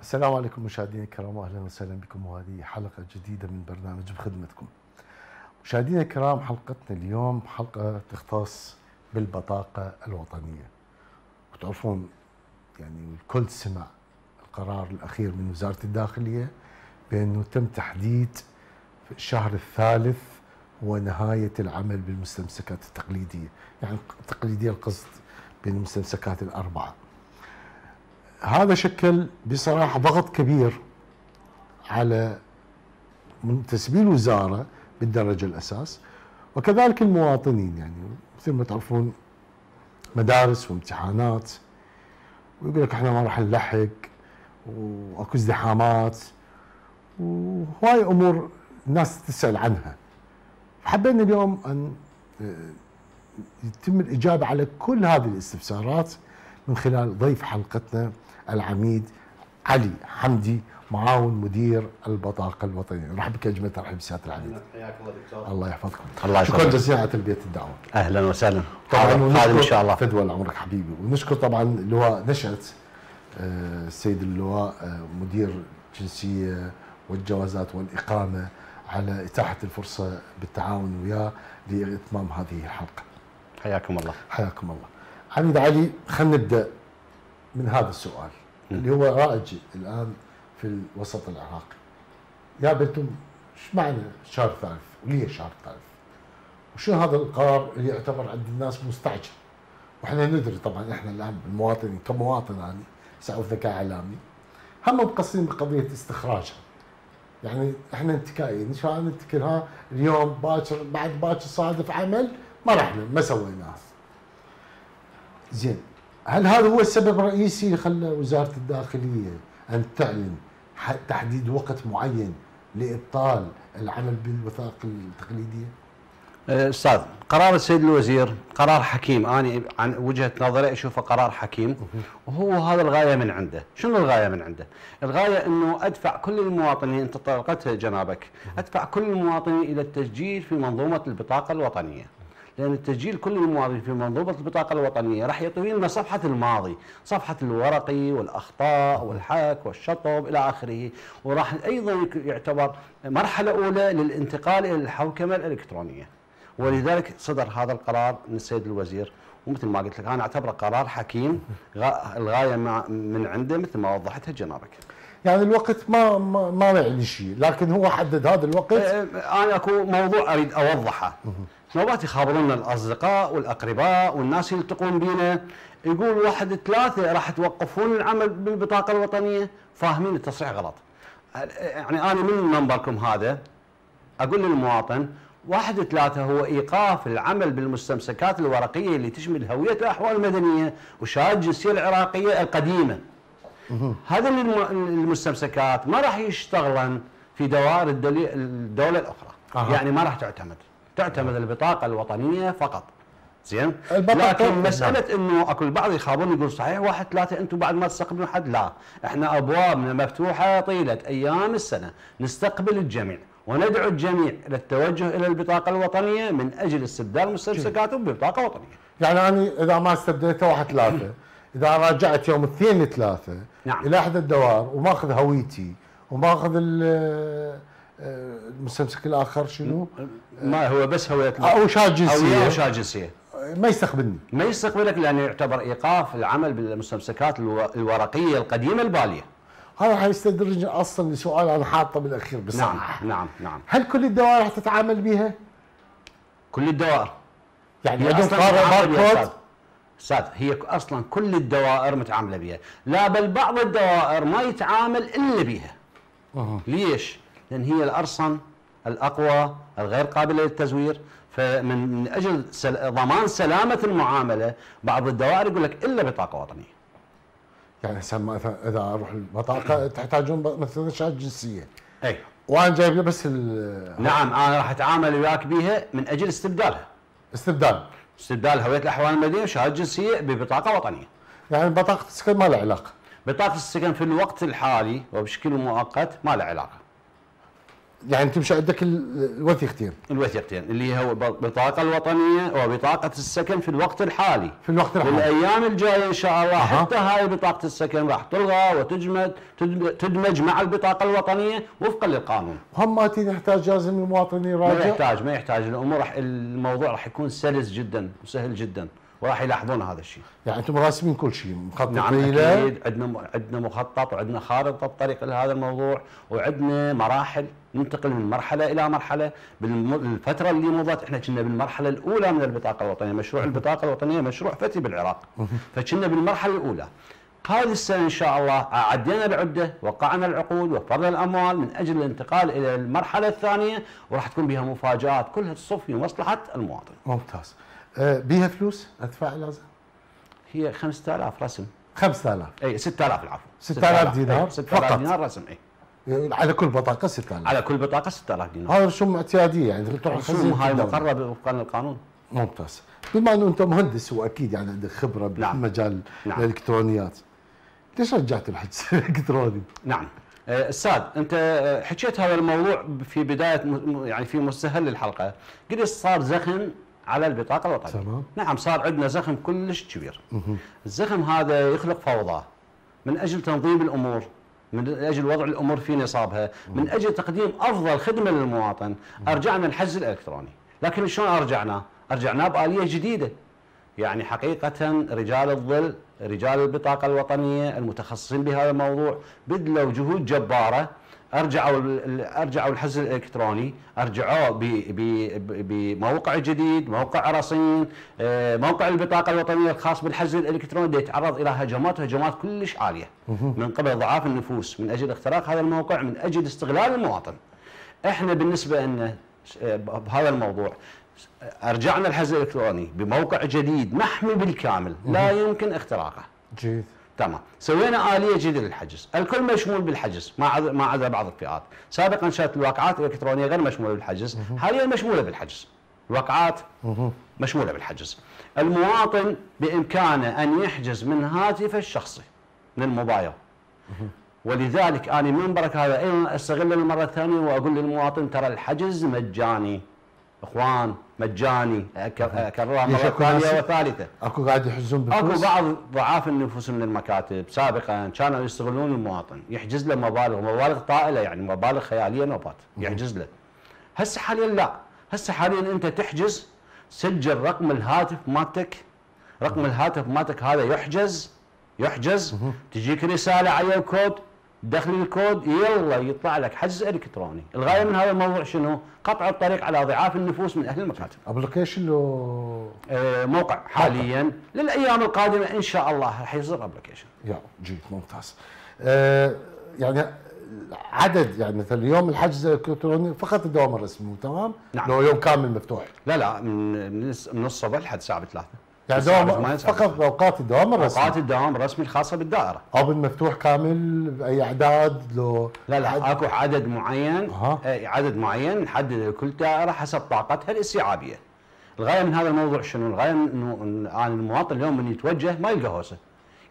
السلام عليكم مشاهدينا الكرام واهلا وسهلا بكم وهذه حلقة جديدة من برنامج بخدمتكم. مشاهدينا الكرام حلقتنا اليوم حلقة تختص بالبطاقة الوطنية. وتعرفون يعني الكل سمع القرار الأخير من وزارة الداخلية بأنه تم تحديد في الشهر الثالث هو نهاية العمل بالمستمسكات التقليدية، يعني التقليديه القصد بين المستمسكات الأربعة. هذا شكل بصراحة ضغط كبير على منتسبي الوزاره بالدرجة الأساس وكذلك المواطنين يعني مثل ما تعرفون مدارس وامتحانات ويقول لك إحنا ما راح نلحق وأكو ازدحامات وهواي أمور الناس تسأل عنها. حبينا اليوم أن يتم الإجابة على كل هذه الاستفسارات من خلال ضيف حلقتنا العميد علي حمدي معاون مدير البطاقة الوطنية. نرحب بك اجمل ترحيب بسيادة العميد. حياك الله دكتور. الله يحفظكم. الله شكرا يسلمك. جزيلا على تلبية الدعوة. أهلا وسهلا. طبعا خادم إن شاء الله. فدوى عمرك حبيبي. ونشكر طبعا اللواء نشأت آه، السيد اللواء آه، مدير الجنسية والجوازات والإقامة على إتاحة الفرصة بالتعاون وياه لإتمام هذه الحلقة. حياكم الله. حياكم الله. عميد علي خلينا نبدأ من هذا السؤال. اللي هو رائج الآن في الوسط العراقي. يا بنتم إيش معنى الشهر الثالث وليه الشهر الثالث وشو هذا القرار اللي يعتبر عند الناس مستعجل؟ وإحنا ندري طبعا إحنا الآن المواطنين كمواطن أنا سأعوذ ذكاء إعلامي. هم مقصرين بقضية استخراجها. يعني إحنا اتكائيين إن شاء الله نتكلها اليوم باكر بعد باكر صادف عمل ما رحنا ما سويناها زين. هل هذا هو السبب الرئيسي اللي خلى وزارة الداخلية أن تعلن تحديد وقت معين لإبطال العمل بالوثائق التقليدية؟ أه، أستاذ قرار السيد الوزير قرار حكيم. أنا عن وجهة نظري أشوفه قرار حكيم وهو هذا الغاية من عنده. شنو الغاية من عنده؟ الغاية إنه أدفع كل المواطنين أنت طرقتها جنابك أدفع كل المواطنين إلى التسجيل في منظومة البطاقة الوطنية. لأن التسجيل كل المواطنين في منظومة البطاقة الوطنية راح يطوي لنا صفحة الماضي، صفحة الورقي والأخطاء والحك والشطب إلى آخره، وراح أيضا يك- يعتبر مرحلة أولى للانتقال إلى الحوكمة الإلكترونية. ولذلك صدر هذا القرار من السيد الوزير ومثل ما قلت لك أنا أعتبره قرار حكيم غا- الغاية من عنده مثل ما وضحتها جنابك. يعني الوقت ما ما, ما يعني شيء لكن هو حدد هذا الوقت أنا اكو موضوع أريد أوضحه نوبات يخابرون الأصدقاء والأقرباء والناس يلتقون بينا. يقول واحد ثلاثة راح توقفون العمل بالبطاقة الوطنية. فاهمين التصريح غلط. يعني أنا من منبركم هذا؟ أقول للمواطن واحد ثلاثة هو إيقاف العمل بالمستمسكات الورقية اللي تشمل هوية الأحوال المدنية وشهادة الجنسية العراقية القديمة. هذه الم- المستمسكات ما راح يشتغلن في دوائر الدولة الأخرى. أها. يعني ما راح تعتمد. تعتمد البطاقة الوطنية فقط. زين؟ لكن. مسألة إنه أكو البعض يخابرون يقول صحيح واحد ثلاثة أنتم بعد ما تستقبلون حد؟ لا. إحنا أبوابنا مفتوحة طيلة أيام السنة. نستقبل الجميع وندعو الجميع إلى التوجه إلى البطاقة الوطنية من أجل استبدال مستمسكاتهم ببطاقة وطنية. يعني أنا إذا ما استبديته واحد ثلاثة. إذا راجعت يوم اثنين ثلاثة نعم. إلى إحدى الدوائر وماخذ هويتي وماخذ ال- المستمسك الآخر شنو؟ ما هو بس هوية أو شهاده هوية جنسيه وشهادة جنسية. ما يستقبلني. ما يستقبلك لأنه يعتبر إيقاف العمل بالمستمسكات الو- الورقية القديمة البالية. هذا حيستدرجني أصلا لسؤال أنا حاطه بالأخير بصراحه نعم نعم نعم. هل كل الدوائر راح تتعامل بها؟ كل الدوائر. يعني بها باركود؟ أستاذ. أستاذ هي أصلا كل الدوائر متعاملة بها لا بل بعض الدوائر ما يتعامل إلا بها ليش؟ لأن هي الأرصن الأقوى الغير قابلة للتزوير. فمن من أجل سل... ضمان سلامة المعاملة بعض الدوائر يقول لك إلا بطاقة وطنية. يعني هسه اذا أروح البطاقة تحتاجون مثلا شهاده جنسية. أي. وأنا جايب له بس ال- نعم أنا راح أتعامل وياك بها من أجل استبدالها. استبدال. استبدال هوية الأحوال المدنية وشهاده جنسية ببطاقة وطنية. يعني بطاقة السكن ما لها علاقة. بطاقة السكن في الوقت الحالي وبشكل مؤقت ما له علاقة. يعني مش عندك ال- الوثيقتين الوثيقتين اللي هو البطاقه الوطنية وبطاقة السكن في الوقت الحالي. في الوقت الحالي. والايام الجاية إن شاء الله أها. حتى هاي بطاقة السكن راح تلغى وتجمد تدم- تدمج مع البطاقة الوطنية وفقا للقانون. هم ماتين يحتاج لازم المواطن ما يراجع يحتاج ما يحتاج. الأمور راح الموضوع راح يكون سلس جدا وسهل جدا. وراح يلاحظون هذا الشيء. يعني أنتم راسمين كل شيء مخطط نعم أكيد. عندنا عندنا مخطط وعندنا خارطة طريق لهذا الموضوع وعندنا مراحل ننتقل من مرحلة إلى مرحلة. بالفترة اللي مضت إحنا كنا بالمرحلة الأولى من البطاقة الوطنية مشروع البطاقة الوطنية مشروع فتي بالعراق. فكنا بالمرحلة الأولى. هذه السنة إن شاء الله عدينا العدة وقعنا العقود وفرنا الأموال من أجل الانتقال إلى المرحلة الثانية وراح تكون بها مفاجآت كلها تصب في مصلحة المواطن. ممتاز. بيها فلوس؟ أدفع لازم هي 5000 رسم. 5000 اي 6000 العفو. 6000 دينار؟ إي، 6000 فقط. دينار رسم اي على كل بطاقة 6000 على كل بطاقة 6000 دينار. هذا رسوم اعتيادية يعني تروح رسوم هاي. مقرره وفقا للقانون ممتاز. بما إنه أنت مهندس واكيد يعني عندك خبرة نعم. بمجال نعم. الإلكترونيات. ليش رجعت الحجز الإلكتروني؟ نعم. آه، أستاذ أنت آه، حكيت هذا الموضوع في بداية يعني في مستهل الحلقة. قلت صار زخم على البطاقة الوطنية. تمام. نعم صار عندنا زخم كلش كبير. الزخم هذا يخلق فوضى. من أجل تنظيم الأمور من أجل وضع الأمور في نصابها من أجل تقديم أفضل خدمة للمواطن أرجعنا الحجز الإلكتروني. لكن شلون أرجعنا؟ ارجعناه بآلية جديدة. يعني حقيقة رجال الظل رجال البطاقة الوطنية المتخصصين بهذا الموضوع بذلوا جهود جبارة ال- أرجعوا الحجز ب- ب- بموقع جديد موقع رصين آه، موقع البطاقة الوطنية الخاص بالحجز الإلكتروني اللي يتعرض إلى هجمات وهجمات كلش عالية. من قبل ضعاف النفوس من أجل اختراق هذا الموقع من أجل استغلال المواطن. إحنا بالنسبة لنا بهذا الموضوع أرجعنا الحجز الإلكتروني بموقع جديد محمي بالكامل لا يمكن اختراقه. جيد. تمام. سوينا آلية جديدة للحجز. الكل مشمول بالحجز ما عدا ما عدا بعض الفئات. سابقا كانت الواقعات الإلكترونية غير مشمولة بالحجز. حاليا مشمولة بالحجز. الواقعات مشمولة بالحجز. المواطن بإمكانه أن يحجز من هاتفه الشخصي من الموبايل. ولذلك أنا منبرك هذا. أيضا أستغل المرة الثانية وأقول للمواطن ترى الحجز مجاني. إخوان مجاني. اكررها ليش مره أكو ناس- ثانية وثالثة. أكو قاعد يحجزون أكو بفلوس. بعض ضعاف النفوس من المكاتب. سابقا كانوا يستغلون المواطن. يحجز له مبالغ. مبالغ طائلة يعني مبالغ خيالية نوبات يحجز له. هسه حاليا لا. هسه حاليا أنت تحجز سجل رقم الهاتف مالتك. رقم الهاتف مالتك هذا يحجز يحجز. تجيك رسالة على الكود. دخل الكود يلا يطلع لك حجز إلكتروني. الغاية من هذا الموضوع شنو؟ قطع الطريق على ضعاف النفوس من أهل المكاتب. application لو آه، موقع حاليا للأيام القادمة إن شاء الله راح يصير application يا جيد ممتاز. آه يعني عدد يعني مثلا اليوم الحجز الالكتروني فقط الدوام الرسمي تمام؟ نعم. لو يوم كامل مفتوح. لا لا من من الصبح لحد الساعة 3 يعني دوام 8 الساعة فقط أوقات الدوام الرسمي. أوقات الدوام الرسمي الخاصة بالدائرة. أو بالمفتوح كامل باي أعداد لو لا لا أكو عدد معين. آه، عدد معين نحدد لكل دائرة حسب طاقتها الاستيعابية. الغاية من هذا الموضوع شنو؟ الغاية إنه أنا المواطن اليوم من يتوجه ما يلقى هوسه.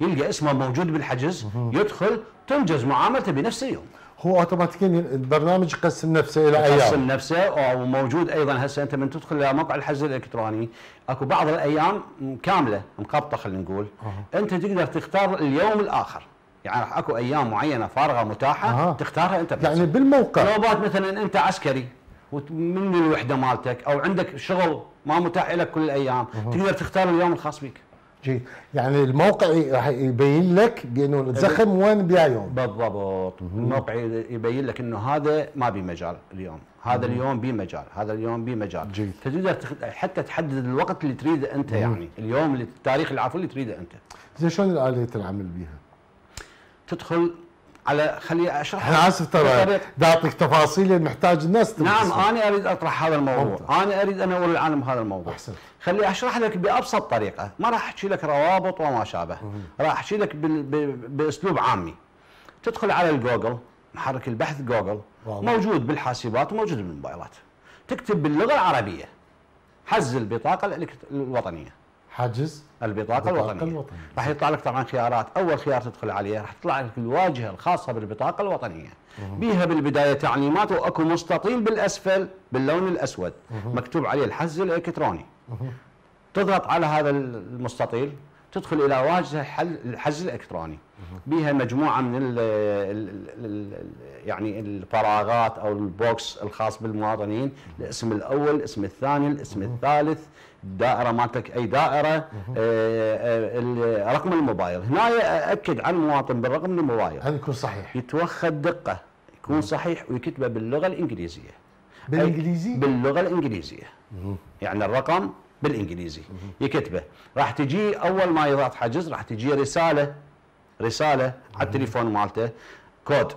يلقى اسمه موجود بالحجز يدخل تنجز معاملته بنفس اليوم. هو اوتوماتيكيا البرنامج يقسم نفسه إلى يقسم أيام نفسه وموجود أيضا. هسه أنت من تدخل إلى موقع الحجز الإلكتروني أكو بعض الأيام كاملة مقبطة خلينا نقول. أنت تقدر تختار اليوم الآخر. يعني راح أكو أيام معينة فارغة متاحه أها. تختارها أنت بنفسك. يعني بالموقع. نوبات مثلا أنت عسكري وت- من الوحدة مالتك أو عندك شغل ما متاح لك كل الأيام تقدر تختار اليوم الخاص بك. جيد يعني الموقع راح يبين لك بأنه الزخم وين بيا يوم. بالضبط. الموقع يبين لك إنه هذا ما بي مجال اليوم. هذا اليوم بي مجال. هذا اليوم بي مجال. جيد. فتقدر حتى تحدد الوقت اللي تريده أنت يعني. اليوم اللي التاريخ العفو اللي تريده أنت. زين شلون الآلية العمل بيها؟ تدخل على خلي أشرح أنا آسف ترى. اعطيك تفاصيل محتاج الناس نعم. أنا أريد أطرح هذا الموضوع. ممتاز. أنا أريد أن أقول العالم هذا الموضوع. أحسنت. خلي أشرح لك بأبسط طريقة. ما راح أحكي لك روابط وما شابه. راح أحكي لك بال... ب... بأسلوب عامي. تدخل على الجوجل محرك البحث جوجل. واضح. موجود بالحاسبات وموجود بالموبايلات. تكتب باللغة العربية. حز البطاقه الوطنية. البطاقة البطاقة الوطنية. الوطنية. راح يطلع لك طبعا خيارات. أول خيار تدخل عليه راح تطلع لك الواجهة الخاصة بالبطاقة الوطنية. بيها بالبداية تعليمات وأكو مستطيل بالأسفل باللون الأسود. مكتوب عليه الحجز الإلكتروني. تضغط على هذا المستطيل تدخل إلى واجهة حل- الحجز الإلكتروني. بها مجموعة من ال ال ال يعني الفراغات أو البوكس الخاص بالمواطنين. الاسم الأول الاسم الثاني الاسم الثالث. الدائره مالتك أي دائرة آه، آه، رقم الموبايل. هنا اكد على المواطن بالرقم الموبايل. هذا يكون صحيح. يتوخى الدقة يكون صحيح ويكتبه باللغة الإنجليزية. بالإنجليزي؟ باللغة الإنجليزية. يعني الرقم بالإنجليزي. يكتبه. راح تجي أول ما يضغط حجز راح تجي رسالة رسالة على التليفون مالته. كود.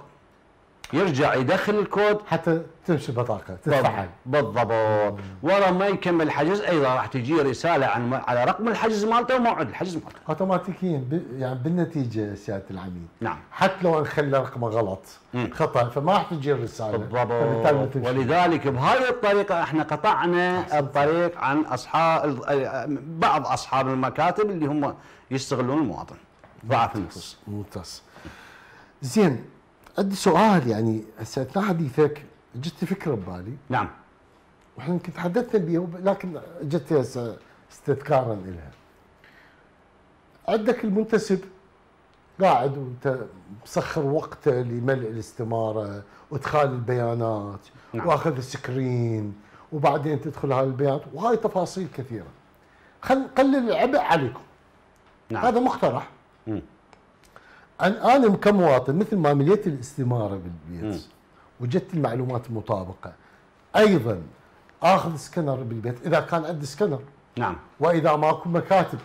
يرجع يدخل الكود. حتى تمشي البطاقه تتفعل. بالضبط. ورا ما يكمل الحجز أيضا راح تجي رسالة عن على رقم الحجز مالته وموعد الحجز مالته. اوتوماتيكيا ب... يعني بالنتيجة سيادة العميد. نعم. حتى لو نخلى رقمه غلط مم. خطأ فما راح تجي الرسالة. بالضبط. ولذلك بهاي الطريقة إحنا قطعنا الطريق عن أصحاب بعض أصحاب المكاتب اللي هم يستغلون المواطن. ضعف النفوس ممتاز. زين عندي سؤال يعني هسه أثناء حديثك جت فكرة ببالي. نعم. وإحنا يمكن تحدثنا بها لكن جت هسه استذكارا لها عندك المنتسب قاعد وأنت مسخر وقته لملء الاستمارة وإدخال البيانات نعم. وأخذ ال screen وبعدين تدخل هاي البيانات. وهاي تفاصيل كثيرة. خل نقلل العبء عليكم. نعم. هذا مقترح. مم. أن أنا كمواطن مثل ما مليت الاستمارة. بالبيت. وجدت المعلومات المطابقه أيضا آخذ سكنر بالبيت. إذا كان عندي سكنر. نعم. وإذا ماكو مكاتب.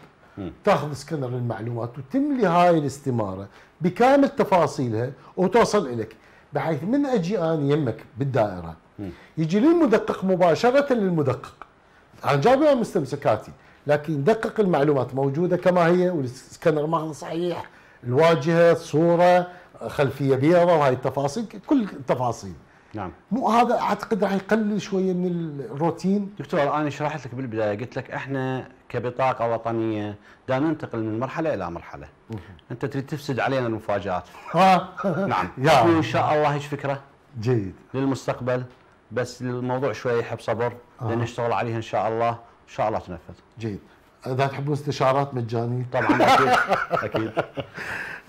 تأخذ سكنر المعلومات وتملي هاي الاستمارة بكامل تفاصيلها وتوصل إليك. بحيث من أجي أنا يمك بالدائرة. مم. يجي لي المدقق مباشرة للمدقق. أنا جايبها مستمسكاتي. لكن يدقق المعلومات موجودة كما هي والسكنر ماخذ صحيح. الواجهة الصورة خلفية بيضاء وهاي التفاصيل كل التفاصيل. نعم. مو هذا أعتقد راح يقلل شوية من الروتين. دكتور أنا شرحت لك بالبداية قلت لك إحنا كبطاقة وطنية دا ننتقل من مرحلة إلى مرحلة. أنت تريد تفسد علينا المفاجآت. ها نعم. يا. اكو إن شاء الله هيك فكرة؟ جيد. للمستقبل بس الموضوع شوي يحب صبر. آه. لنشتغل عليه إن شاء الله. إن شاء الله تنفذ. جيد. إذا تحبون استشارات مجانية طبعا أكيد. أكيد.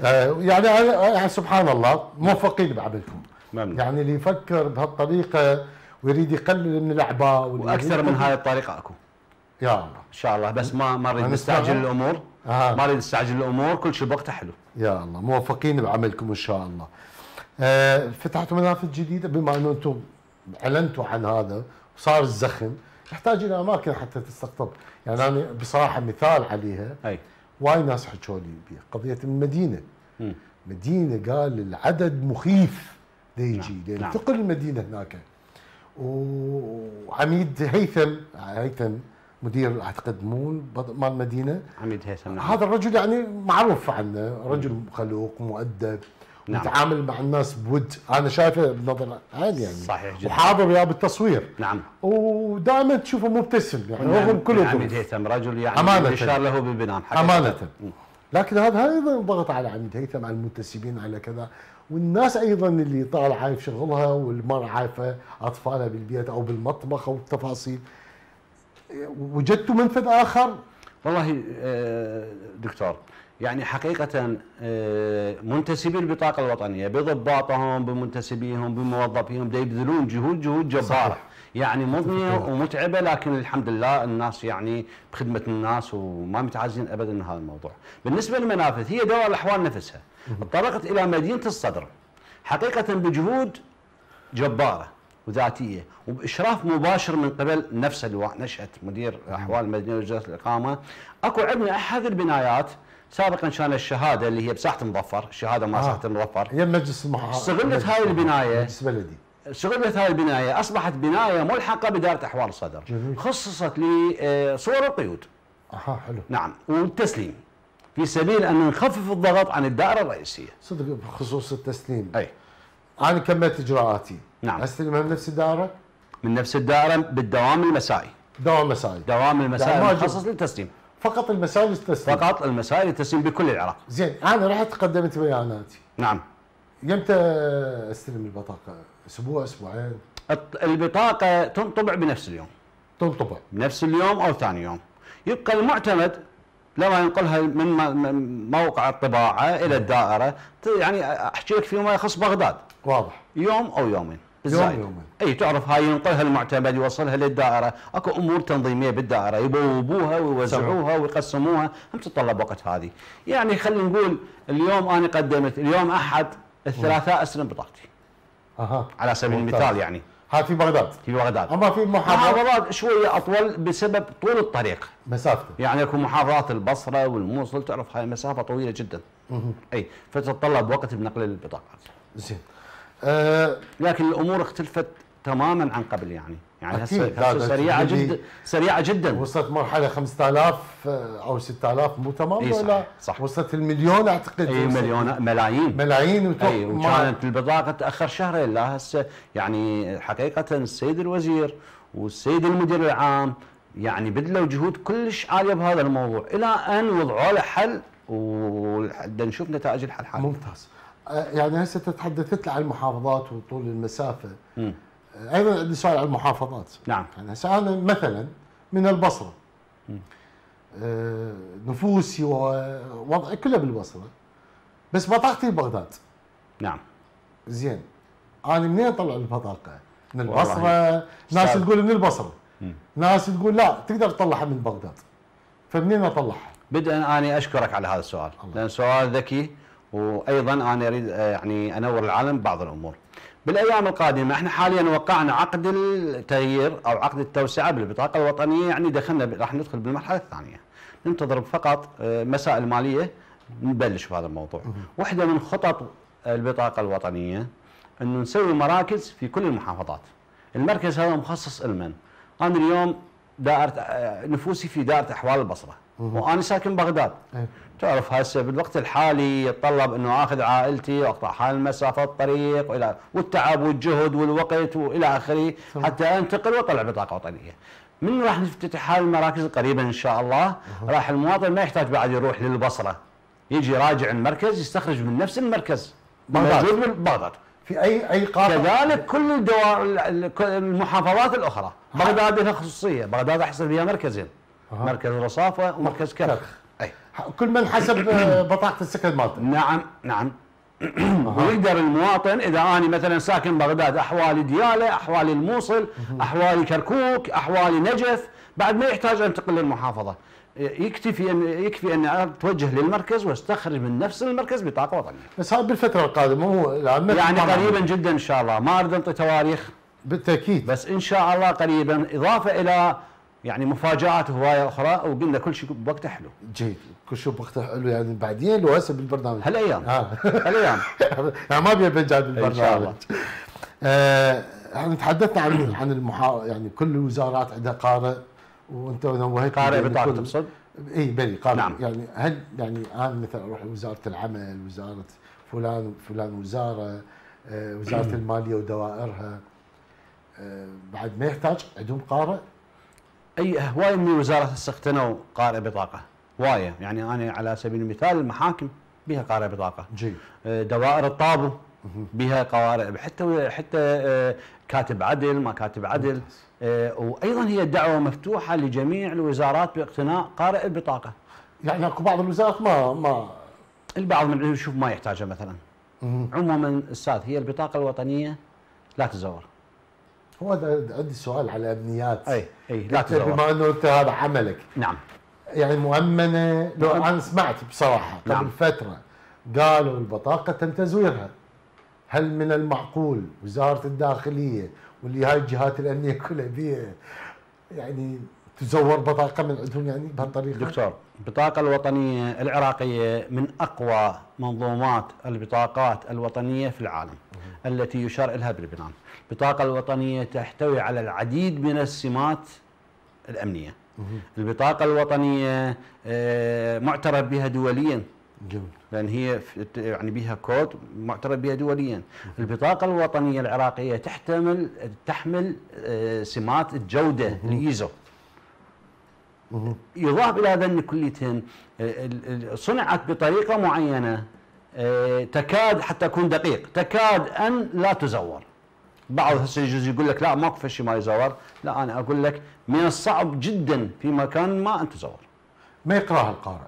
آه، يعني يعني سبحان الله موفقين بعملكم. ممنون يعني اللي يفكر بهالطريقة ويريد يقلل من الاعباء وأكثر من هاي الطريقة أكو. يا الله. إن شاء الله. بس ما ما نريد نستعجل. الأمور. آه. ما نريد نستعجل الأمور. كل شيء بوقته حلو. يا الله. موفقين بعملكم إن شاء الله. آه، فتحتوا منافذ جديدة بما إنه أنتم أعلنتوا عن هذا وصار الزخم. يحتاج إلى أماكن حتى تستقطب. يعني أنا بصراحة مثال عليها أي. وايد ناس حكوا لي بيه قضيه المدينة. مدينة قال العدد مخيف دا يجي. نعم، لأن نعم. ثقل المدينة هناك. وعميد هيثم هيثم مدير أعتقد مو مال المدينة. عميد هيثم نعم. هذا الرجل يعني معروف عنه رجل خلوق مؤدب. نعم. يتعامل مع الناس بود أنا شايفه بنظر عين يعني صحيح جدا. وحاضر وياه بالتصوير نعم ودائما تشوفه مبتسم يعني رغم نعم. كل عميد هيثم رجل يعني أمانة. يشار له بالبنان حقيقة. أمانة. لكن هذا أيضا ضغط على عميد هيثم على المنتسبين على كذا والناس أيضا اللي طالعه عارف شغلها والمرأة عارفه أطفالها بالبيت أو بالمطبخ أو التفاصيل وجدتوا منفذ آخر والله آه، دكتور يعني حقيقة آه، منتسبي البطاقة الوطنية بضباطهم بمنتسبيهم بموظفيهم يبذلون جهود جهود جبارة صحيح. يعني مضنية ومتعبة لكن الحمد لله الناس يعني بخدمة الناس وما متعازين أبدا من هذا الموضوع. بالنسبة للمنافذ هي دور الأحوال نفسها. تطرقت إلى مدينة الصدر. حقيقة بجهود جبارة وذاتية وبإشراف مباشر من قبل نفس اللواء نشأة مدير أحوال المدينة وجهة الإقامة. أكو عندنا أحد البنايات سابقا كان الشهادة اللي هي بساحة المظفر الشهادة ما آه. ساحة المظفر هي مجلس استغلت هاي البناية. مجلس بلدي استغلت هذه البناية أصبحت بناية ملحقة بدائرة أحوال الصدر. جميل. خصصت لصور القيود. أها حلو. نعم والتسليم. في سبيل أن نخفف الضغط عن الدائرة الرئيسية. صدق بخصوص التسليم. أي. أنا كملت إجراءاتي. نعم. استلمها من نفس الدائرة؟ من نفس الدائرة بالدوام المسائي. دوام مسائي. دوام يعني المسائي ما مخصص للتسليم. فقط المسائل التسليم. فقط المسائل التسليم بكل العراق. زين أنا رحت قدمت بياناتي نعم. يمتى أستلم البطاقة؟ أسبوع أسبوعين؟ البطاقة تنطبع بنفس اليوم. تنطبع. بنفس اليوم أو ثاني يوم. يبقى المعتمد لما ينقلها من موقع الطباعة إلى الدائرة يعني أحكي لك فيما يخص بغداد. واضح. يوم أو يومين. بالزايد. يومين. أي تعرف هاي ينقلها المعتمد يوصلها للدائرة. أكو أمور تنظيمية بالدائرة يبوبوها ويوزعوها ويقسموها. هم تتطلب وقت هذه. يعني خلينا نقول اليوم أنا قدمت اليوم أحد الثلاثاء استلم بطاقتي. أها. على سبيل ممتاز. المثال يعني. هذا في بغداد؟ في بغداد. أما في محافظات شوية أطول بسبب طول الطريق. مسافته. يعني أكو محافظات البصرة والموصل تعرف هاي مسافة طويلة جدا. أي فتتطلب وقت بنقل البطاقات. زين. آه لكن الأمور اختلفت تماما عن قبل يعني. يعني هسه سريعة جدا سريعة جدا. وصلت مرحلة 5000 آه، أو 6000 مو تمام إي صحيح، ولا؟ صح. وصلت المليون أعتقد. إي مليون ملايين. ملايين إي وكانت البطاقة تأخر شهرين. لا هسه يعني حقيقة السيد الوزير والسيد المدير العام يعني بذلوا جهود كلش عالية بهذا الموضوع. إلى أن وضعوا له حل وبدنا نشوف نتائج الحل حاليا. ممتاز. يعني هسه تحدثت لي عن المحافظات وطول المسافة. مم. آه، أيضا عندي سؤال عن المحافظات. نعم. يعني هسه أنا مثلا من البصرة. آه، نفوسي ووضعي كله بالبصرة بس بطاقتي بغداد نعم. زين. أنا منين اطلع البطاقة؟ من. البصرة. ناس. تقول من البصرة. ناس تقول لا تقدر تطلعها من بغداد. فمنين أطلعها؟ بدءا أنا أشكرك على هذا السؤال. الله. لأن سؤال ذكي وأيضا أنا أريد آه، يعني أنور العالم ببعض الأمور. بالأيام القادمة إحنا حاليا وقعنا عقد التغيير أو عقد التوسعة بالبطاقة الوطنية يعني دخلنا راح ندخل بالمرحلة الثانية. ننتظر فقط آه، مسائل مالية نبلش بهذا الموضوع. واحدة من خطط البطاقة الوطنية إنه نسوي مراكز في كل المحافظات. المركز هذا مخصص لمن؟ أنا اليوم دائره نفوسي في دائره أحوال البصرة. وأنا ساكن بغداد. تعرف هسه بالوقت الحالي يتطلب إنه آخذ عائلتي وأقطع حال المسافة الطريق وإلى والتعب والجهد والوقت وإلى آخره حتى أنتقل وأطلع بطاقة وطنية. من راح نفتتح هاي المراكز قريبا إن شاء الله. راح المواطن ما يحتاج بعد يروح للبصرة. يجي راجع المركز يستخرج من نفس المركز. بغداد. موجود ببغداد في اي أي قاطع. كذلك كل الدوائر ال- ال- المحافظات الأخرى. بغداد لها خصوصية. بغداد احصل فيها مركزين. مركز رصافه ومركز كرخ. كرخ. أي. كل من حسب آه، بطاقة السكن مالته. نعم نعم. ويقدر المواطن إذا أنا مثلا ساكن بغداد أحوالي دياله أحوالي الموصل أحوالي كركوك أحوالي نجف بعد ما يحتاج انتقل للمحافظه يكتفي ان يكفي أن اتوجه للمركز واستخرج من نفس المركز بطاقة وطنية. بس هذا بالفترة القادمة هو يعني قريبا جدا إن شاء الله. ما أريد أنطي تواريخ. بالتأكيد. بس إن شاء الله قريبا. إضافة إلى يعني مفاجآت هواية أخرى وقلنا كل شيء بوقته حلو. جيد. كل شيء بوقته حلو. يعني بعدين لو هسه بالبرنامج. هالأيام. ها هالأيام. يعني ما بيبقى جاد بالبرنامج إن شاء الله. آه إحنا تحدثنا عن عن المحا يعني كل الوزارات عندها قارئ وانت نوهت قارئ بطاقه تقصد؟ اي بلي قارئ. نعم. يعني هل يعني أنا مثلا أروح وزارة العمل وزارة فلان فلان وزارة آه وزارة المالية ودوائرها آه بعد ما يحتاج عندهم قارئ؟ أي هواية من الوزارات هسه اقتنوا قارئ بطاقة. هوايه يعني أنا على سبيل المثال المحاكم بها قارئ بطاقة. جيد. آه، دوائر الطابو بها قوارئ. حتى حتى كاتب عدل ما كاتب عدل. آه، وأيضا هي الدعوة مفتوحة لجميع الوزارات باقتناء قارئ البطاقة. يعني أكو بعض الوزارات ما ما البعض من يشوف ما يحتاجها مثلا. عموما أستاذ هي البطاقة الوطنية لا تزور هو عندي سؤال على أمنيات. أي أي لا تزور بما أنه أنت هذا عملك. نعم. يعني مؤمنة لو أنا سمعت بصراحة قبل نعم. فترة قالوا البطاقة تم تزويرها. هل من المعقول وزارة الداخلية واللي هاي الجهات الأمنية كلها بيها يعني تزور بطاقة من عندهم يعني بهالطريقة؟ دكتور البطاقة الوطنية العراقية من أقوى منظومات البطاقات الوطنية في العالم التي يشار إليها بالبنان البطاقة الوطنية تحتوي على العديد من السمات الأمنية. البطاقة الوطنية آه، معترف بها دوليا. جميل. لأن هي يعني بها كود معترف بها دوليا. البطاقة الوطنية العراقية تحتمل تحمل آه، سمات الجودة الايزو يضاف إلى ذن كليتهن آه، صنعت بطريقة معينة آه، تكاد حتى اكون دقيق تكاد أن لا تزور. بعض هسه يجوز يقول لك لا ماكو شيء ما يزور. لا أنا أقول لك من الصعب جدا في مكان ما أن تزور. ما يقرأها القارئ؟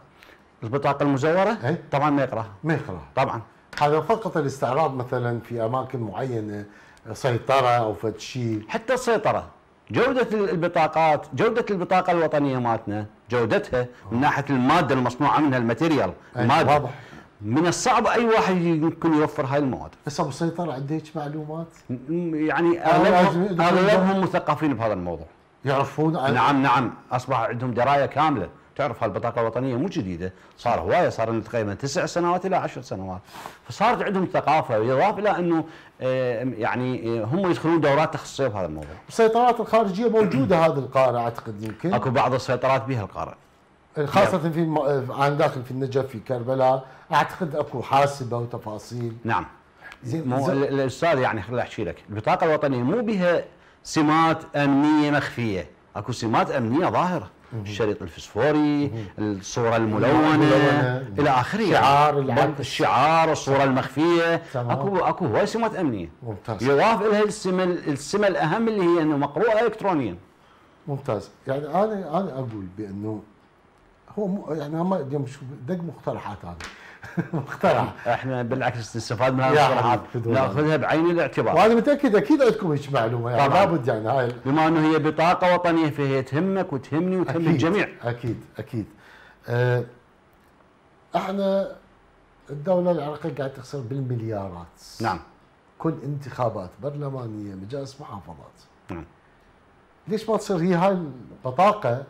البطاقة المزورة؟ أي. طبعا ما يقراها. ما يقراها. طبعا. هذا فقط الاستعراض مثلا في أماكن معينة سيطرة أو فد شيء حتى السيطرة. جودة البطاقات جودة البطاقة الوطنية مالتنا جودتها من ناحية المادة المصنوعة منها الماتيريال أي، المادة. واضح. من الصعب أي واحد يمكن يوفر هاي المواد. بس أبو سيطره عنده هيك معلومات يعني أغلبهم مثقفين بهذا الموضوع. يعرفون؟ نعم نعم. أصبح عندهم دراية كاملة. تعرف هالبطاقة الوطنية مو جديدة صار هواية صار تقريبا تسع سنوات إلى عشر سنوات. فصارت عندهم ثقافة بالإضافة إلى أنه آه، يعني آه، هم يدخلون دورات تخصصية بهذا الموضوع. السيطرات الخارجية موجودة هذا القارئ أعتقد يمكن. أكو بعض السيطرات بها القارئ خاصة في الم... عن داخل في النجف في كربلاء أعتقد أكو حاسبة وتفاصيل. نعم. زين مو الأستاذ يعني خليني أحكي لك. البطاقة الوطنية مو بها سمات أمنية مخفية. أكو سمات أمنية ظاهرة. الشريط الفسفوري الصورة الملونة الملونة. إلى آخره. شعار. الشعار الصورة المخفية. تمام. أكو أكو هواي سمات أمنية. ممتاز. يضاف لها السمه السمه الأهم اللي هي إنه مقروءة الكترونيا. ممتاز. يعني أنا أنا أقول بأنه هو يعني هم اليوم دق مقترحات أنا مقترح إحنا بالعكس نستفاد من هذه نأخذها بعين الاعتبار. وأنا متأكد أكيد عندكم هيك معلومة يعني. لابد يعني هاي بما إنه هي بطاقة وطنية فهي تهمك وتهمني وتهم أكيد الجميع. أكيد أكيد. آه، إحنا الدولة العراقية قاعدة تخسر بالمليارات. نعم. كل انتخابات برلمانية مجالس محافظات. نعم. ليش ما تصير هي هاي البطاقة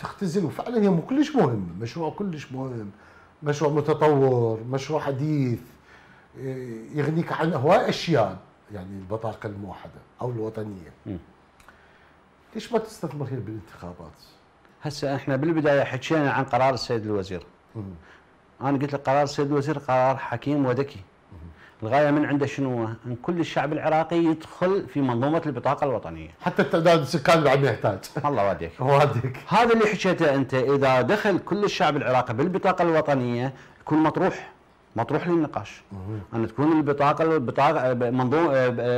تختزل؟ وفعلا هي مو كلش مهم مشروع كلش مهم. مشروع متطور مشروع حديث إيه، يغنيك عن هواي أشياء يعني البطاقة الموحدة أو الوطنية. ليش ما تستثمر هي بالانتخابات؟ هسه إحنا بالبداية حكينا عن قرار السيد الوزير مم. أنا قلت لك قرار السيد الوزير قرار حكيم وذكي الغاية من عنده شنو؟ أن كل الشعب العراقي يدخل في منظومة البطاقة الوطنية. حتى التعداد السكان بعد ما يحتاج. الله وديك وادك هذا اللي حكيته أنت. إذا دخل كل الشعب العراقي بالبطاقة الوطنية يكون مطروح مطروح للنقاش. أن تكون البطاقة البطاقه منظوم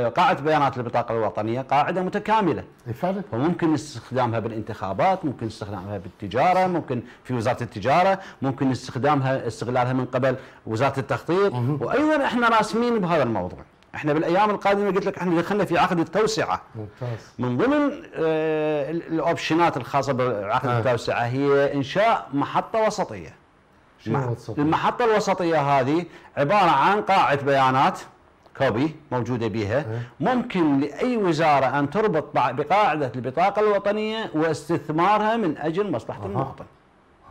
قاعدة بيانات البطاقة الوطنية قاعدة متكاملة. فعلا فممكن استخدامها بالانتخابات ممكن استخدامها بالتجارة ممكن في وزارة التجارة ممكن استخدامها استغلالها من قبل وزارة التخطيط. وأيضا إحنا راسمين بهذا الموضوع. إحنا بالأيام القادمة قلت لك إحنا دخلنا في عقد التوسعة. ممتاز. من ضمن آه، ال- الأوبشنات الخاصة بعقد آه. التوسعة هي إنشاء محطة وسطية؟ المحطة الوسطية هذه عبارة عن قاعدة بيانات. كوبي موجودة بها ممكن لأي وزارة أن تربط بقاعدة البطاقة الوطنية واستثمارها من أجل مصلحة المواطن.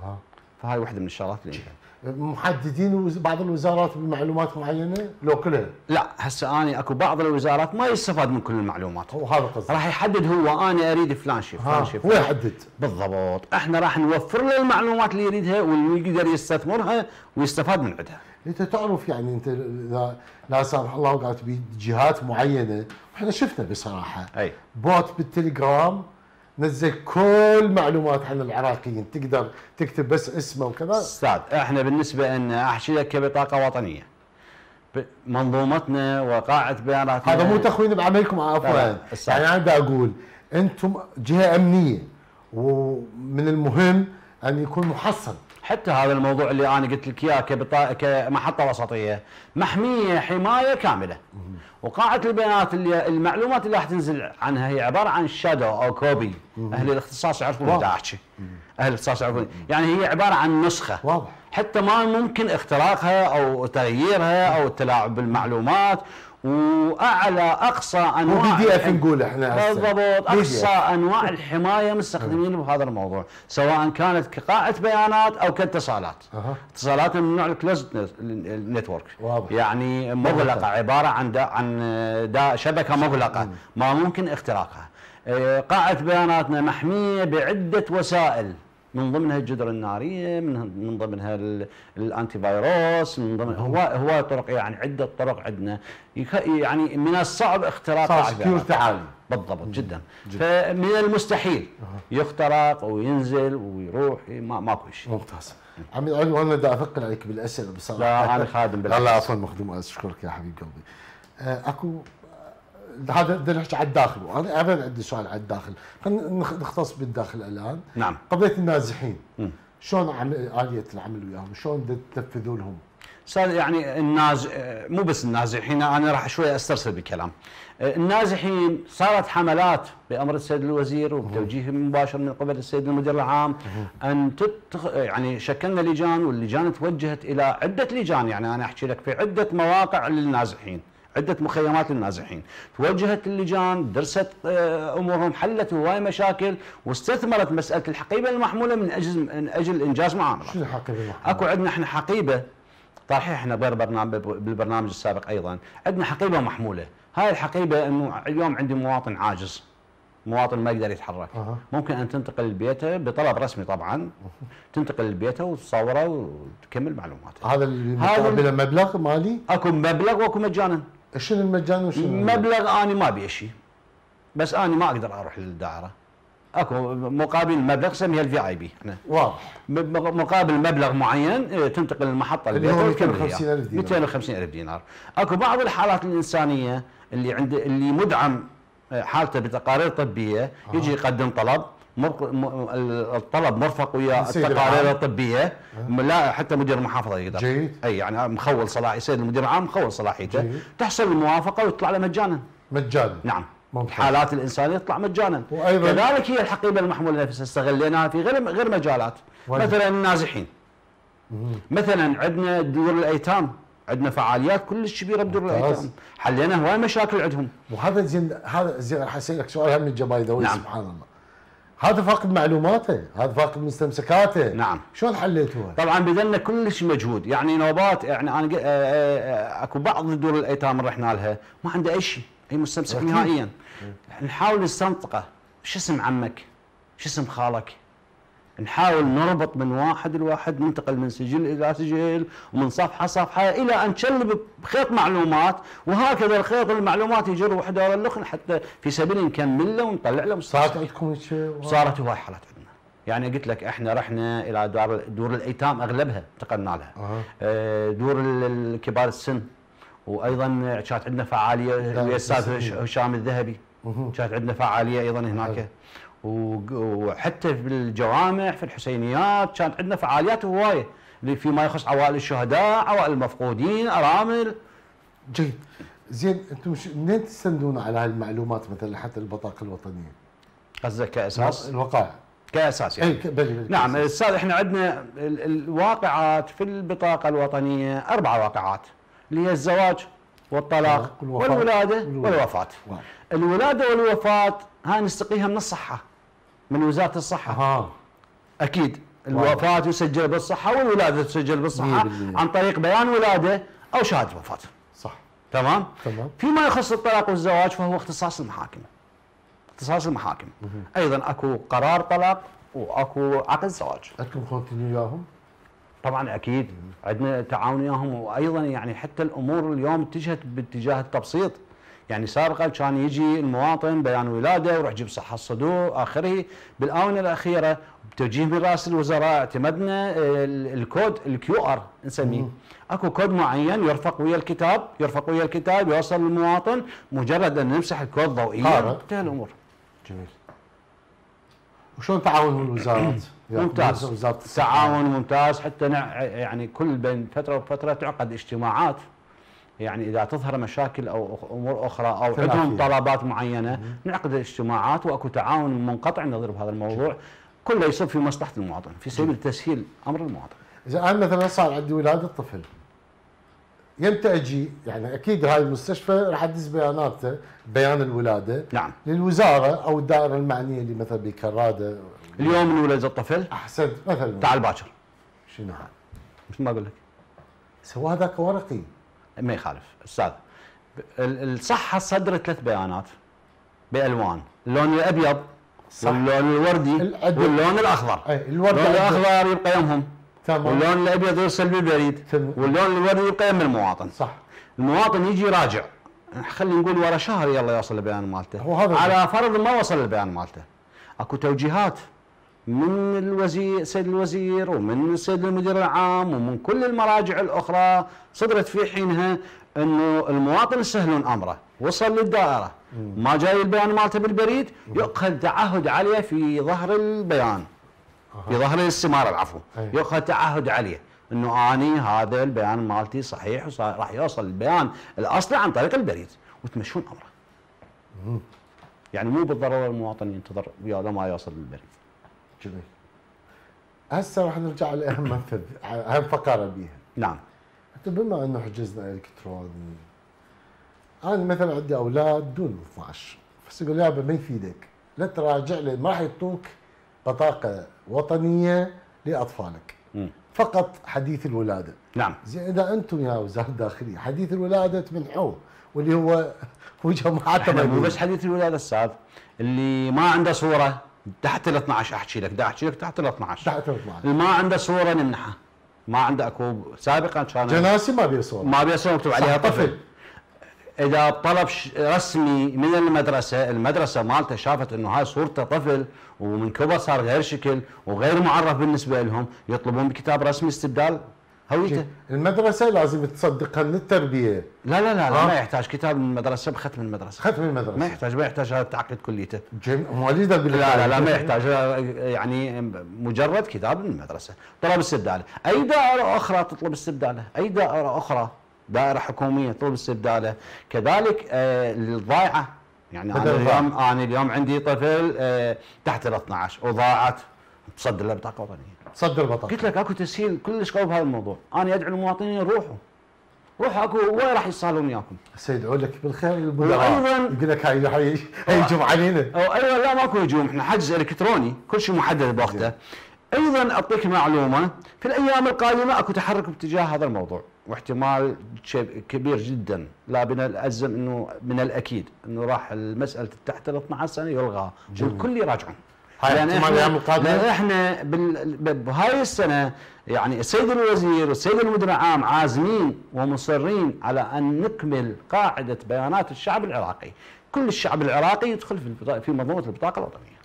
آه. فهاي واحدة من الشغلات اللي. محددين بعض الوزارات بمعلومات معينة؟ لو كلها؟ لا هسه اني أكو بعض الوزارات ما يستفاد من كل المعلومات. هو هذا قصدي. راح يحدد هو أنا أريد فلان شيء فلان شيء هو يحدد. بالضبط. إحنا راح نوفر له المعلومات اللي يريدها واللي يقدر يستثمرها ويستفاد من عندها. أنت تعرف يعني أنت إذا لا سامح الله وقعت بجهات معينة إحنا شفنا بصراحة. أي. بوت بالتليجرام نزل كل معلومات عن العراقيين. تقدر تكتب بس اسمه وكذا؟ أستاذ إحنا بالنسبة لنا احكي لك كبطاقه وطنية. منظومتنا وقاعده بياناتنا هذا مو تخوين بعملكم عفوا. يعني أنا أقول أنتم جهة أمنية ومن المهم أن يكون محصن. حتى هذا الموضوع اللي أنا قلت لك إياه كبطاقه كمحطة وسطية. محمية حماية كاملة. وقاعده البيانات اللي المعلومات اللي راح تنزل عنها هي عبارة عن shadow أو copy أهل الاختصاص يعرفون احكي أهل الاختصاص يعرفون. يعني هي عبارة عن نسخة. واضح. حتى ما ممكن اختراقها أو تغييرها أو التلاعب بالمعلومات وأعلى أقصى أنواع مو بي دي إف نقول إحنا. بالضبط. أقصى أنواع الحماية مستخدمين بهذا الموضوع سواء كانت كقاعده بيانات أو كاتصالات أها. اتصالات من نوع ال closed network واضح. يعني مغلقة عبارة عن دا عن دا شبكة مغلقة ما ممكن اختراقها آه، قاعدة بياناتنا محمية بعدة وسائل من ضمنها الجدر الناريه من من ضمنها ال- anti-virus من ضمن هو هو طرق يعني عدة طرق عندنا. يعني من الصعب اختراق security عالي بالضبط جدا. فمن المستحيل يخترق وينزل ويروح ما ماكو شيء. ممتاز. عمي علي وأنا دا اثقل عليك بالأسئلة بصراحة. لا أنا خادم بالعكس لا عفوا مخدوم أشكرك يا حبيب قلبي. آه، أكو هذا بدنا نحكي على الداخل وأنا ابدا عندي سؤال على الداخل. خلينا نخ- نختص بالداخل الآن. نعم. قضية النازحين. شلون عم- آلية العمل وياهم؟ شلون تنفذوا لهم؟ أستاذ يعني الناز مو بس النازحين أنا راح شوي أسترسل بالكلام النازحين صارت حملات بأمر السيد الوزير وبتوجيه مباشر من قبل السيد المدير العام أن تتخ... يعني شكلنا لجان واللجان توجهت إلى عدة لجان. يعني أنا أحكي لك في عدة مواقع للنازحين. عدة مخيمات للنازحين. توجهت اللجان درست آه، أمورهم حلت هواي مشاكل واستثمرت مسألة الحقيبة المحمولة من أجل من أجل إنجاز معاملة. شنو الحقيبه المحمولة؟ أكو عندنا إحنا حقيبة طرحها إحنا غير برنامج بالبرنامج السابق أيضا. عندنا حقيبة محمولة. هاي الحقيبة إنه اليوم عندي مواطن عاجز مواطن ما يقدر يتحرك. أها. ممكن أن تنتقل لبيته بطلب رسمي طبعا تنتقل لبيته وتصوره وتكمل معلوماته. هذا هذا مقابله مبلغ مالي؟ أكو مبلغ وأكو مجانا. شنو المجان وشنو مبلغ آني ما بيشي بس آني ما أقدر أروح للدائره أكو مقابل مبلغ سميها الفي اي بي إحنا. واضح. مقابل مبلغ معين آه، تنتقل المحطة اللي هو لبيتها وتكمل 250,000 إياه. دينار. 250 ألف دينار. أكو بعض الحالات الإنسانية اللي عند اللي مدعم آه، حالته بتقارير طبية يجي يقدم طلب. الطلب مرفق ويا التقارير. الطبية. لا حتى مدير المحافظة يقدر. جيد. أي يعني مخول صلاحي السيد المدير العام مخول صلاحيته. تحصل الموافقة ويطلع له مجانا. مجانا. نعم. ممتاز. الحالات الإنسانية تطلع مجانا. وأيضاً- كذلك هي الحقيبة المحمولة نفسها استغليناها في غير غير مجالات. وين؟ مثلا النازحين. مثلا عندنا دور الأيتام. عندنا فعاليات كلش كبيره بدور. الأيتام. حلينا هواي مشاكل عندهم. وهذا زين هذا زين راح أسألك سؤال هم من الجمايدوي نعم. سبحان الله. هذا فاقد معلوماته هذا فاقد مستمسكاته نعم. شلون حليتوها؟ طبعا بذلنا كلش مجهود. يعني نوبات يعني أنا آه، آه، أكو بعض دور الأيتام اللي رحنا لها ما عنده أي شيء أي مستمسك. نهائيا. نحاول نستنطقه. شو اسم عمك؟ شو اسم خالك؟ نحاول نربط من واحد لواحد ننتقل من سجل إلى سجل ومن صفحة صفحة إلى أن نشلب بخيط معلومات وهكذا الخيط المعلومات يجر وحده ورا الآخر حتى في سبيل نكمل له ونطلع له صارت عندكم؟ صارت هواي حالات عندنا يعني قلت لك إحنا رحنا إلى دار دور الأيتام أغلبها انتقلنا لها. آه، دور ال- ال- كبار السن وأيضا كانت عندنا فعالية ويا الأستاذ هشام الذهبي. كانت عندنا فعالية أيضا. هناك وحتى في الجوامع في الحسينيات كانت عندنا فعاليات هواية اللي فيما يخص عوائل الشهداء عوائل المفقودين أرامل جيد زين أنتم منين تستندون على هاي المعلومات مثلا حتى البطاقة الوطنية؟ قصدك كأساس الوقائع كأساس يعني ك- بلي بلي نعم أستاذ إحنا عندنا ال- الواقعات في البطاقة الوطنية أربع واقعات اللي هي الزواج والطلاق والوفاة. والولادة. والوفاة واضح. الولادة والوفاة هاي نستقيها من الصحة من وزارة الصحة. أها. أكيد. الوفاة تسجل بالصحة والولادة تسجل بالصحة 100%. عن طريق بيان ولادة أو شهادة وفاه صح. تمام؟ تمام. فيما يخص الطلاق والزواج فهو اختصاص المحاكم. اختصاص المحاكم. أيضا أكو قرار طلاق وأكو عقد زواج. عندكم كونتينيو وياهم؟ طبعا أكيد. عندنا تعاون وياهم وأيضا يعني حتى الأمور اليوم اتجهت باتجاه التبسيط. يعني سابقا كان يجي المواطن بيان ولاده ويروح يجيب صحة الصدور اخره بالآونة الأخيرة بتوجيه من رأس الوزراء اعتمدنا ال- ال code ال QR نسميه. أكو كود معين يرفق ويا الكتاب يرفق ويا الكتاب يوصل للمواطن مجرد أن نمسح الكود ضوئيا. انتهى الأمور. جميل. وشلون تعاون الوزارات؟ ممتاز. وزارة الصحة. تعاون ممتاز. حتى نع... يعني كل بين فترة وفترة تعقد اجتماعات. يعني إذا تظهر مشاكل أو أمور أخرى أو. عندهم طلبات معينة نعقد اجتماعات وأكو تعاون منقطع النظير بهذا الموضوع. كله يصب في مصلحة المواطن في سبيل تسهيل أمر المواطن. إذا أنا مثلا صار عندي ولادة طفل يمتى أجي يعني أكيد هاي المستشفى راح أدز بياناته بيان الولادة نعم. للوزارة أو الدائرة المعنية اللي مثلا بكرادة. اليوم من ولد الطفل؟ أحسنت مثلا. تعال باكر. شنو هذا؟ مثل ما أقول لك. سوى هذاك ورقي. ما يخالف. أستاذ ال- الصحة صدرت ثلاث بيانات بألوان. اللون الأبيض صح. واللون الوردي الأدب. واللون الأخضر. أي، الورد اللون. الأخضر يبقى يمهم تمام. واللون الأبيض يوصل بالبريد تمام. واللون الوردي يبقى يم المواطن. صح. المواطن يجي يراجع. خلينا نقول ورا شهر يلا يوصل البيان مالته. هو هذا على فرض ما وصل البيان مالته. أكو توجيهات. من الوزير سيد الوزير ومن السيد المدير العام ومن كل المراجع الأخرى صدرت في حينها انه المواطن يسهلون أمره وصل للدائرة. ما جاي البيان مالته بالبريد يؤخذ تعهد عليه في ظهر البيان. في ظهر الاستماره العفو. يؤخذ تعهد عليه أنه آني هذا البيان مالتي صحيح وراح يوصل البيان الأصلي عن طريق البريد وتمشون أمره. يعني مو بالضرورة المواطن ينتظر ويا ما يوصل البريد. جميل هسه راح نرجع لأهم منفذ أهم فقرة بيها. نعم. بما إنه حجزنا الكتروني أنا مثلا عندي أولاد دون 12 بس يقول يابا ما يفيدك لا تراجع لي ما راح يعطوك بطاقة وطنية لأطفالك. مم. فقط حديث الولادة. نعم. زين إذا أنتم يا وزاره الداخلية حديث الولادة تمنحوه واللي هو هو جماعته إحنا مو بس حديث الولادة أستاذ اللي ما عنده صورة تحت ال 12 احكي لك دا احكي لك تحت ال 12 تحت ال 12 اللي ما عنده صورة نمنحه ما عنده اكو سابقا كان جناسي ما بيصور ما بيصير مكتوب عليها طفل. طفل. إذا طلب رسمي من المدرسة المدرسة مالته شافت إنه هاي صورته طفل ومن كبر صار غير شكل وغير معرف بالنسبة لهم يطلبون بكتاب رسمي استبدال. هويته المدرسة لازم تصدقها من التربية. لا لا لا, لا؟ ما يحتاج. كتاب من المدرسة بختم المدرسة. ختم المدرسة. ما يحتاج ما يحتاج هذا التعقيد كليته. جم... مواليد لا لا لا ما يحتاج. يعني مجرد كتاب من المدرسة. طلب استبداله. أي دائرة أخرى تطلب استبداله؟ أي دائرة أخرى؟ دائرة حكومية تطلب استبداله. كذلك آه، الضائعه يعني أنا اليوم أنا اليوم عندي طفل آه، تحت ال 12 وضاعت. تصدر له بطاقة وطنية. صدر بطاقه قلت لك أكو تسهيل كلش قوي بهذا الموضوع. أنا ادعو المواطنين روحوا روحوا أكو وين راح يصالون وياكم؟ سيد لك بالخير المدراء وأيضاً- يقول لك هاي هاي هيجم علينا أو أيوه لا ماكو هجوم. إحنا حجز إلكتروني كل شيء محدد بوقته. أيضا أعطيك معلومة. في الأيام القادمة أكو تحرك باتجاه هذا الموضوع واحتمال كبير جدا. لا بنا الأزم انه من الأكيد إنه راح المسألة تحت ال 12 سنة يلغى والكل يراجعون. لأن إحنا بال- ب- بهاي السنة يعني السيد الوزير والسيد المدير العام عازمين ومصرين على أن نكمل قاعدة بيانات الشعب العراقي، كل الشعب العراقي يدخل في في منظومة البطاقة الوطنية.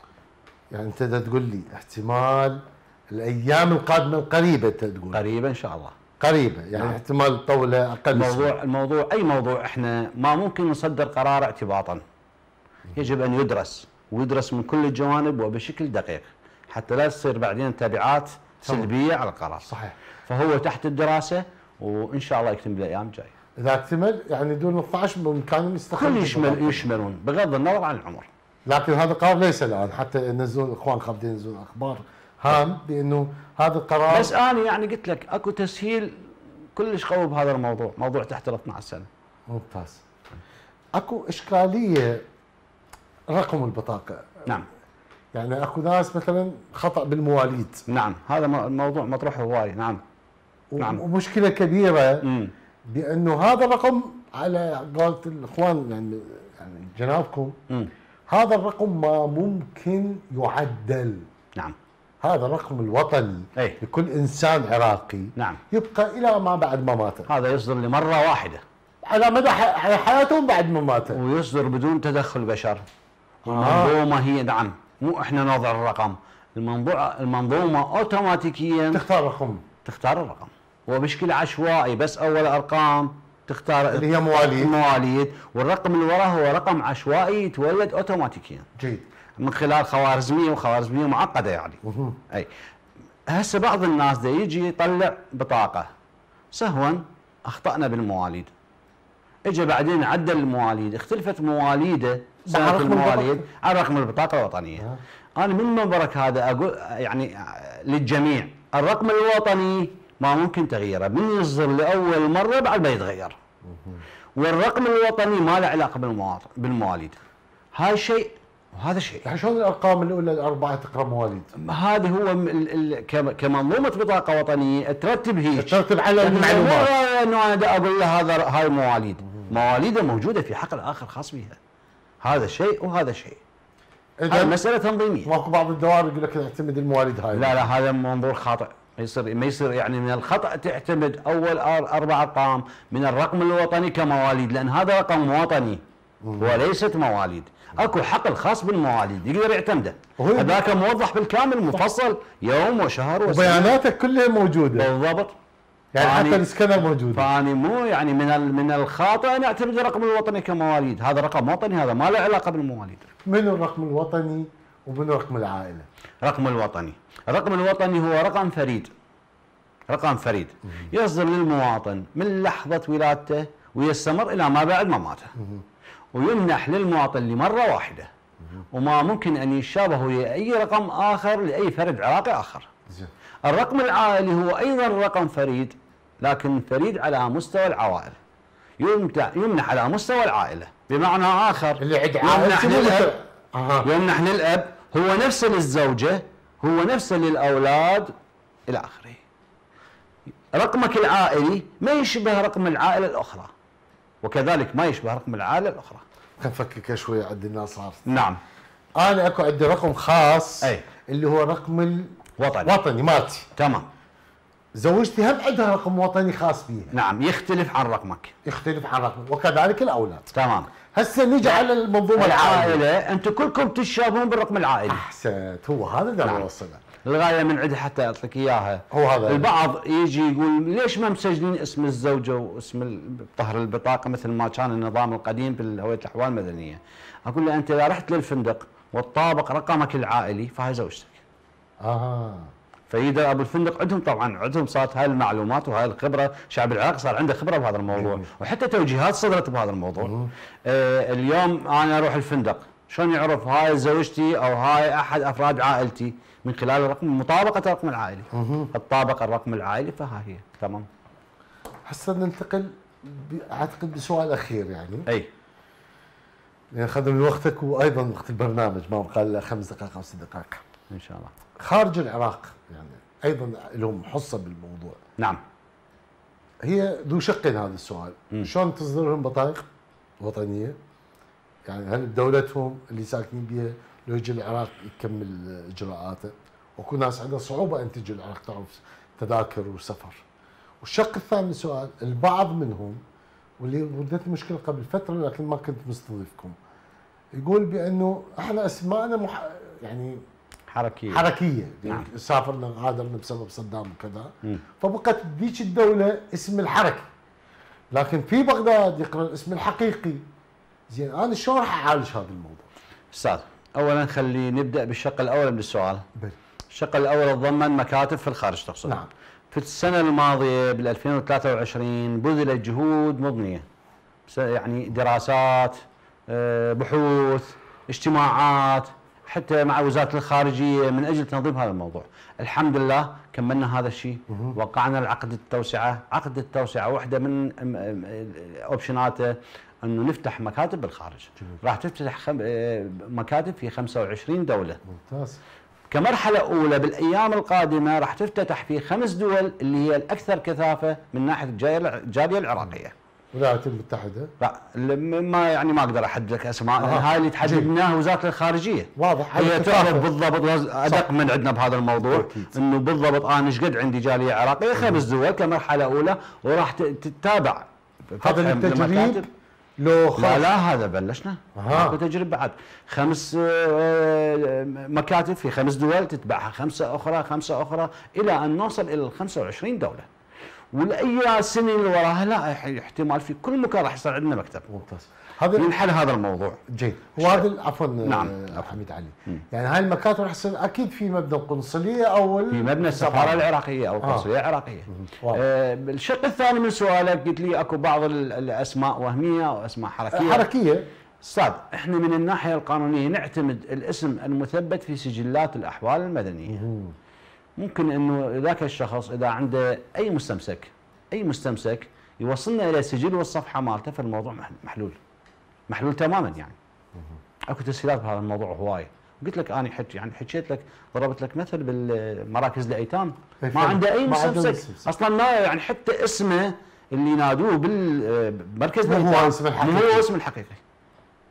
يعني أنت دا تقول لي احتمال الأيام القادمة القريبة أنت تقول قريبا إن شاء الله. قريبة يعني نعم. احتمال طولة أقل الموضوع الموضوع أي موضوع إحنا ما ممكن نصدر قرار اعتباطا. يجب أن يدرس ويدرس من كل الجوانب وبشكل دقيق حتى لا تصير بعدين تبعات. سلبية على القرار. صحيح فهو تحت الدراسة وإن شاء الله يكتمل الأيام الجاية. إذا اكتمل يعني دون 12 بإمكانهم يستخدموا كل يشمل. يشملون بغض النظر عن العمر. لكن هذا القرار ليس الآن حتى ينزلون الاخوان خالدين ينزلون أخبار هام بأنه هذا القرار بس أنا يعني قلت لك أكو تسهيل كلش قوي بهذا الموضوع، موضوع تحت ال 12 سنة. ممتاز أكو إشكالية رقم البطاقة. نعم. يعني أكو ناس مثلا خطأ بالمواليد. نعم هذا الموضوع مطروح هواي نعم. نعم. ومشكلة كبيرة امم بأنه هذا الرقم على قولة الإخوان يعني يعني جنابكم امم هذا الرقم ما ممكن يعدل. نعم. هذا الرقم الوطني اي لكل إنسان عراقي نعم. يبقى إلى ما بعد مماته هذا يصدر لمرة واحدة. على مدى حياتهم بعد مماته ويصدر بدون تدخل بشر. آه. المنظومة هي نعم مو إحنا نوضع الرقم، المنظومه المنظومة اوتوماتيكيا تختار رقم تختار الرقم. وبشكل عشوائي بس أول أرقام تختار اللي هي مواليد. المواليد والرقم اللي وراه هو رقم عشوائي يتولد اوتوماتيكيا. جيد. من خلال خوارزميه وخوارزميه معقدة يعني. مهم. أي. هسه بعض الناس دا يجي يطلع بطاقة. سهوا أخطأنا بالمواليد. اجى بعدين عدل المواليد. اختلفت مواليده سنه رقم المواليد. على رقم البطاقة الوطنية. آه. أنا من منبرك هذا أقول يعني للجميع. الرقم الوطني ما ممكن تغييره. من يصدر لأول مرة بعد ما يتغير. والرقم الوطني ما له علاقة بالمواطن بالمواليد. هاي شيء وهذا شيء. يعني شلون الأرقام الأولى الأربعة تقرأ مواليد؟ هذا هو ال- ال- كم- كمنظومة بطاقة وطنية ترتب هيك. ترتب على المعلومات. انه أنا أقول له هذا هاي مواليد مواليده موجودة في حق الآخر خاص بها. هذا شيء وهذا شيء. هذه مسألة تنظيمية. ماكو بعض الدوائر يقول لك نعتمد المواليد هاي. لا لا هذا منظور خاطئ. ما يصير ما يصير يعني من الخطأ تعتمد أول أربع أرقام من الرقم الوطني كمواليد لأن هذا رقم وطني وليست مواليد. أكو حقل خاص بالمواليد يقدر يعتمده. هذاك موضح بالكامل مفصل يوم وشهر وسنة. وبياناتك كلها موجودة. بالضبط. يعني حتى السكانر موجود فأني مو يعني من من الخاطئ أن أعتمد الرقم الوطني كمواليد. هذا رقم وطني هذا ما له علاقة بالمواليد. من الرقم الوطني ومن رقم العائلة؟ رقم الوطني. الرقم الوطني هو رقم فريد. رقم فريد. يصدر للمواطن من لحظة ولادته ويستمر إلى ما بعد مماته. ويمنح للمواطن لمرة واحدة. وما ممكن أن يشابه لأي رقم آخر لأي فرد عراقي آخر. زين. الرقم العائلي هو أيضا رقم فريد لكن فريد على مستوى العوائل يمنح على مستوى العائلة بمعنى آخر اللي عند يمنح للأب هو نفسه للزوجة هو نفسه للأولاد إلى اخره. رقمك العائلي ما يشبه رقم العائلة الأخرى. وكذلك ما يشبه رقم العائلة الأخرى. خلينا نفكك شوي عند الناس عارف نعم أنا أكو عندي رقم خاص أي. اللي هو رقم وطني. الوطني مالتي. تمام. زوجتي هم عندها رقم وطني خاص بيها نعم يختلف عن رقمك. يختلف عن رقم وكذلك الأولاد. تمام. هسه نيجي على المنظومة العائلة أنتم كلكم تشابهون بالرقم العائلي. أحسنت هو هذا اللي نعم. نعم. أوصله. الغاية من عندي حتى أعطيك إياها. هو هذا. البعض يجي يقول ليش ما مسجلين اسم الزوجة واسم ظهر البطاقة مثل ما كان النظام القديم بالهوية الأحوال المدنية؟ أقول له أنت إذا رحت للفندق وتطابق رقمك العائلي فهي زوجتك. أها فإذا أبو الفندق عندهم طبعا عندهم صارت هاي المعلومات وهاي الخبرة الشعب العراقي صار عنده خبرة بهذا الموضوع. جميل. وحتى توجيهات صدرت بهذا الموضوع. مم. آه اليوم أنا أروح الفندق. شلون يعرف هاي زوجتي أو هاي أحد أفراد عائلتي من خلال الرقم مطابقة الرقم العائلي. الطابق الرقم العائلي فها هي. تمام. هسه ننتقل أعتقد بسؤال أخير يعني. أي. يعني خذ من وقتك وأيضا وقت البرنامج ما قال خمس دقائق أو ست دقائق. إن شاء الله. خارج العراق يعني أيضا لهم حصة بالموضوع. نعم. هي ذو شقين هذا السؤال. شلون تصدر لهم بطايق وطنية؟ يعني هل دولتهم اللي ساكنين بها لو يجي العراق يكمل إجراءاته؟ وكل ناس عندها صعوبة أن تجي العراق تعرف تذاكر وسفر. والشق الثاني من السؤال البعض منهم واللي ودتني مشكلة قبل فترة لكن ما كنت مستضيفكم يقول بأنه إحنا أسماءنا مح... يعني حركية. حركية. يعني نعم. سافرنا غادرنا بسبب صدام وكذا. فبقت بذيك الدولة اسم الحركه لكن في بغداد يقرأ الاسم الحقيقي. زين أنا شلون راح أعالج هذا الموضوع؟ أستاذ اولا خلي نبدأ بالشق الأول من السؤال. بل. الشق الأول تضمن مكاتب في الخارج تقصد. نعم. في السنة الماضية بال 2023 بذلت جهود مضنية. يعني دراسات آه، بحوث اجتماعات حتى مع وزارة الخارجية من أجل تنظيم هذا الموضوع. الحمد لله كملنا هذا الشيء وقعنا العقد التوسعة، عقد التوسعة واحدة من أوبشناته أنه نفتح مكاتب بالخارج. جميل. راح تفتح خم... آه، مكاتب في 25 دولة. ممتاز كمرحلة أولى بالأيام القادمة راح تفتتح في خمس دول اللي هي الأكثر كثافة من ناحية الجالية الجالية العراقية. الولايات المتحده لا ما يعني ما أقدر أحدد لك أسماء آه. هاي اللي تحدد جيد. منها وزارة الخارجية. واضح هي تعرف. بالضبط أدق من عندنا بهذا الموضوع أكيد. إنه بالضبط أنا إيش قد عندي جالية عراقية خمس دول كمرحلة أولى وراح تتابع هذا التجريب. لو لا خرج لا هذا بلشنا. ماكو تجربه بعد خمس آه، مكاتب في خمس دول تتبعها خمسة أخرى خمسة أخرى إلى أن نوصل إلى ال 25 دولة والاي السنين اللي وراها لا احتمال في كل مكان راح يصير عندنا مكتب. ممتاز. هذا ينحل هذا الموضوع. جيد. وهذا عفوا نعم. آه، حميد علي. يعني هاي المكاتب راح تصير أكيد في مبنى القنصلية أو في مبنى السفارة العراقية أو القنصلية العراقية. واضح. آه، الشق الثاني من سؤالك قلت لي أكو بعض ال- الأسماء وهمية أو أسماء حركية. حركية. أستاذ إحنا من الناحية القانونية نعتمد الاسم المثبت في سجلات الأحوال المدنية. ممكن أنه ذاك الشخص إذا عنده أي مستمسك أي مستمسك يوصلنا إلى سجل والصفحة مالته فالموضوع مح- محلول. محلول تماما يعني. أكو تسهيلات بهذا الموضوع هوايه قلت لك أنا حكي يعني حكيت لك ضربت لك مثل بالمراكز الايتام ما فعلا. عنده أي ما مستمسك. أصلا ما يعني حتى اسمه اللي ينادوه بالمركز هو الأيتام مو. هو اسمه الحقيقي.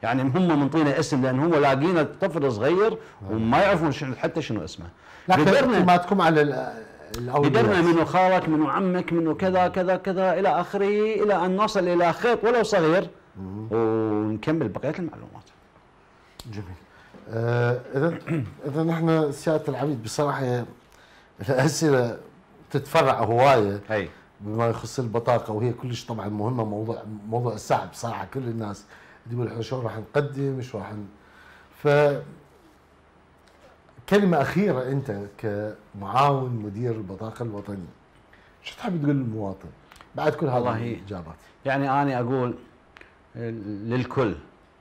يعني هم منطينا اسم لأن هو لاقينا طفل صغير وما يعرفون شنو حتى شنو اسمه. لكن اعتمادكم على قدرنا منو خالك منو عمك منو كذا كذا كذا إلى آخره إلى أن نصل إلى خيط ولو صغير. ونكمل بقية المعلومات. جميل. آه، اذا اذا نحن سيادة العميد بصراحة الأسئلة تتفرع هواية اي بما يخص البطاقة وهي كلش طبعا مهمة موضوع موضوع الساعة بصراحه كل الناس يقول إحنا شو راح نقدم شو راح ن... ف كلمة أخيرة أنت كمعاون مدير البطاقة الوطنية شو تحب تقول للمواطن؟ بعد كل هذه والله الإجابات. يعني أنا أقول للكل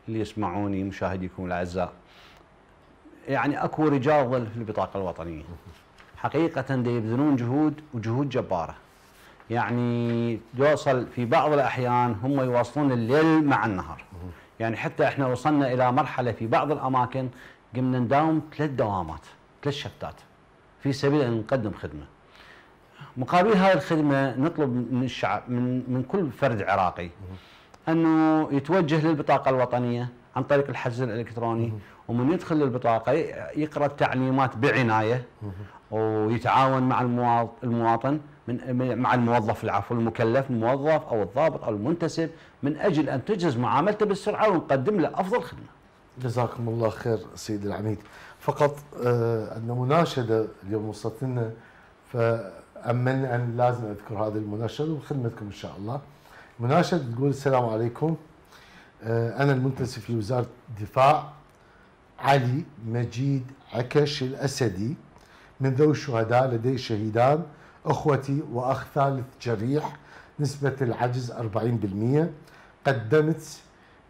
اللي يسمعوني مشاهديكم الأعزاء يعني أكو رجال ظل في البطاقة الوطنية. حقيقة دي يبذلون جهود وجهود جبارة. يعني يوصل في بعض الأحيان هم يواصلون الليل مع النهار. يعني حتى إحنا وصلنا إلى مرحلة في بعض الأماكن قمنا نداوم ثلاث دوامات ثلاث شفتات في سبيل أن نقدم خدمة. مقابل هذه الخدمة نطلب من الشعب من من كل فرد عراقي أنه يتوجه للبطاقة الوطنية عن طريق الحجز الإلكتروني ومن يدخل للبطاقة يقرأ التعليمات بعناية ويتعاون مع المواط- المواطن من مع الموظف العفو المكلف الموظف أو الضابط أو المنتسب من أجل أن تجهز معاملته بالسرعة ونقدم له أفضل خدمة. جزاكم الله خير سيدي العميد فقط آه عندنا مناشدة اليوم وصلت لنا فاملنا أن لازم أذكر هذه المناشدة وخدمتكم إن شاء الله. مناشده تقول السلام عليكم. آه أنا المنتسب في وزارة الدفاع علي مجيد عكش الأسدي من ذوي الشهداء لدي شهيدان. أخوتي وأخ ثالث جريح نسبة العجز 40% قدمت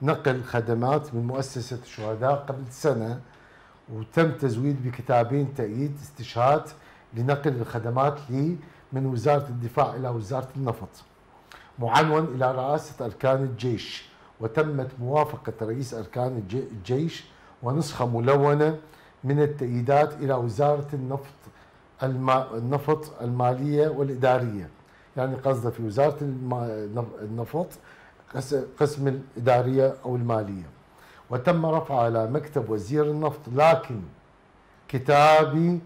نقل خدمات من مؤسسة الشهداء قبل سنة وتم تزويد بكتابين تأييد استشهاد لنقل الخدمات لي من وزارة الدفاع إلى وزارة النفط. معنون إلى رئاسة أركان الجيش وتمت موافقة رئيس أركان الجي- الجيش ونسخة ملونة من التأييدات إلى وزارة النفط النفط المالية والإدارية. يعني قصده في وزارة النفط قس- قسم الإدارية أو المالية. وتم رفعه على مكتب وزير النفط لكن كتابي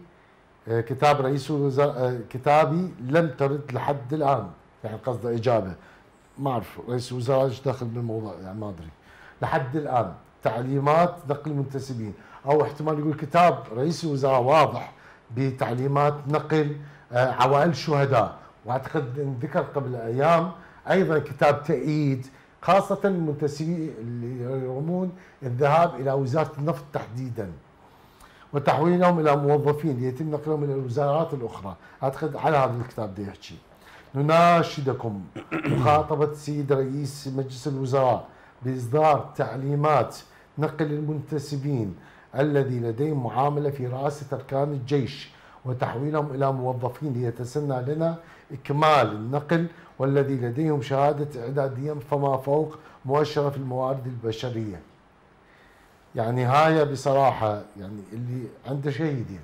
آه، كتاب رئيس الوزراء كتابي لم ترد لحد الآن. يعني قصده إجابة. ما أعرف رئيس الوزراء إيش دخل بالموضوع؟ يعني ما أدري. لحد الآن تعليمات نقل المنتسبين. أو احتمال يقول كتاب رئيس الوزراء واضح. بتعليمات نقل آه، عوائل الشهداء وأعتقد ذكر قبل أيام أيضا كتاب تأييد خاصة المنتسبين اللي يرمون الذهاب إلى وزارة النفط تحديدا وتحويلهم إلى موظفين ليتم نقلهم إلى الوزارات الأخرى. أعتقد على هذا الكتاب ده يحكي. نناشدكم مخاطبة السيد رئيس مجلس الوزراء بإصدار تعليمات نقل المنتسبين الذي لديهم معاملة في رئاسة أركان الجيش وتحويلهم إلى موظفين ليتسنى لنا إكمال النقل والذي لديهم شهادة إعداديا فما فوق مؤشرة في الموارد البشرية. يعني هاي بصراحة يعني اللي عنده شهيدين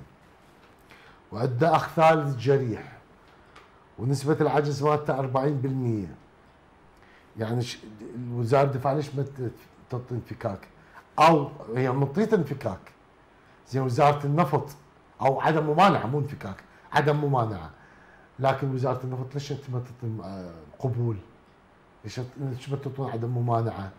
وعنده أخ ثالث جريح ونسبة العجز مالته 40% يعني وزارة الدفاع ليش ما ت- أو هي منطية انفكاك زي وزارة النفط أو عدم ممانعة مو انفكاك عدم ممانعة لكن وزارة النفط ليش أنت ما آه، قبول؟ ليش ما تعطون عدم ممانعة؟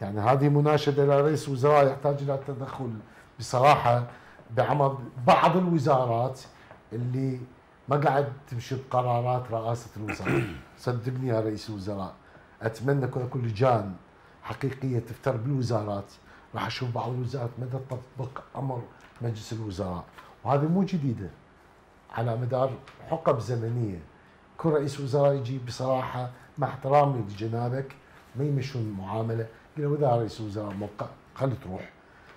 يعني هذه مناشدة لرئيس الوزراء يحتاج إلى تدخل بصراحة بعمل بعض الوزارات اللي ما قاعد تمشي بقرارات رئاسة الوزراء صدقني يا رئيس الوزراء يكون اكو لجان حقيقية تفتر بالوزارات. راح أشوف بعض الوزارات مدى تطبق أمر مجلس الوزراء. وهذه مو جديدة. على مدار حقب زمنية. كل رئيس وزراء يجي بصراحة مع احترامي لجنابك ما يمشون المعاملة قال إذا رئيس الوزراء موقع خلي تروح.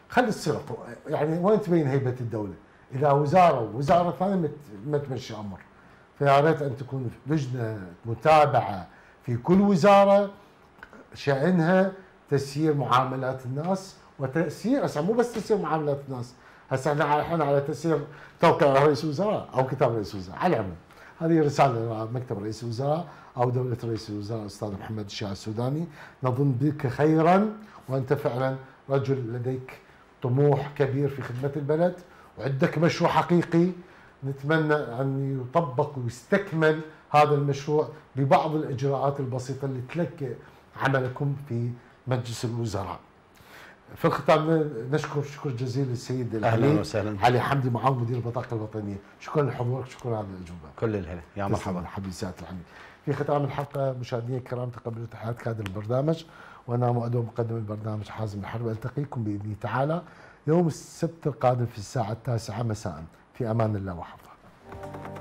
خلي تصير يعني وين تبين هيبة الدولة؟ إذا وزارة ووزارة ثانية ما تمشي أمر. فيا ريت أن تكون لجنة متابعة في كل وزارة. شأنها تسيير معاملات الناس وتسيير هسه مو بس تسيير معاملات الناس هسه إحنا إحنا على تسيير توقيع رئيس الوزراء أو كتاب رئيس الوزراء على العموم. هذه رسالة لمكتب رئيس الوزراء أو دولة رئيس الوزراء الأستاذ محمد الشيع السوداني. نظن بك خيرا وأنت فعلا رجل لديك طموح كبير في خدمة البلد وعندك مشروع حقيقي. نتمنى أن يطبق ويستكمل هذا المشروع ببعض الإجراءات البسيطة اللي تلك عملكم في مجلس الوزراء. في الختام نشكر شكر جزيل السيد أهلا وسهلا. علي حمدي معاون مدير البطاقة الوطنية. شكرا لحضورك شكرا على الاجوبه كل الهلا. يا مرحبا. حبيبي سياده العلي في ختام الحلقة مشاهدينا الكرام تقبلوا تحيات كادر البرنامج. وأنا مؤدب مقدم البرنامج حازم الحرب. ألتقيكم بإذن تعالى يوم السبت القادم في الساعة التاسعة مساء. في أمان الله وحفظه.